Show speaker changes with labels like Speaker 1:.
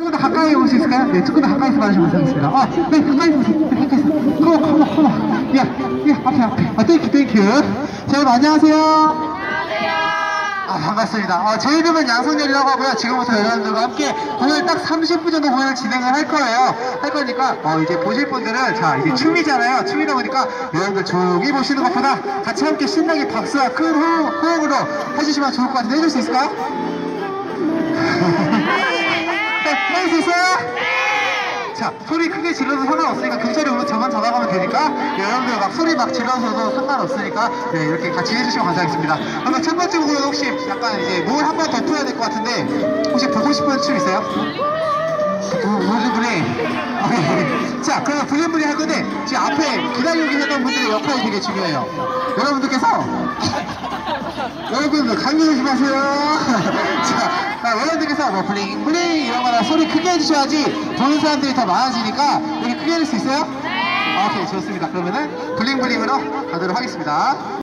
Speaker 1: 조금 더 가까이 올 수 있을까요? 네, 조금 더 가까이서 봐주시면 감사하겠습니다. 아, 네, 가까이서 보세요. 네, 가까이서. 야, 야, 앞에, 앞에. 아, thank you, thank you. 자, 여러분, 안녕하세요. 아, 반갑습니다. 어, 제 이름은 양성열이라고 하고요. 지금부터 여러분들과 함께 오늘 딱 30분 정도 공연을 진행을 할 거예요. 할 거니까, 어, 이제 보실 분들은, 자, 이제 춤이잖아요. 춤이다 보니까 여러분들 조용히 보시는 것보다 같이 함께 신나게 박수와 큰 호흡, 호흡으로 해주시면 좋을 것 같은데 해줄 수 있을까요? 자, 소리 크게 질러도 상관없으니까 경찰이 오면 저만 잡아가면 되니까. 여러분들 막 소리 막 질러서도 상관없으니까. 네, 이렇게 같이 해주시면 감사하겠습니다. 그러면 첫 번째 곡은 혹시 약간 이제 뭘 한 번 더 풀어야 될 것 같은데 혹시 보고 싶은 춤 있어요? 블리블리 자 그럼 블리블리 할 건데 지금 앞에 기다리고 계셨던 분들의 역할이 되게 중요해요. 여러분들께서 여러분들 감기 조심하세요. 자 뭐 블링 블링 이런 거나 소리 크게 해주셔야지 보는 사람들이 더 많아지니까 이렇게 크게 해줄 수 있어요? 네. 오케이 좋습니다. 그러면은 블링블링으로 가도록 하겠습니다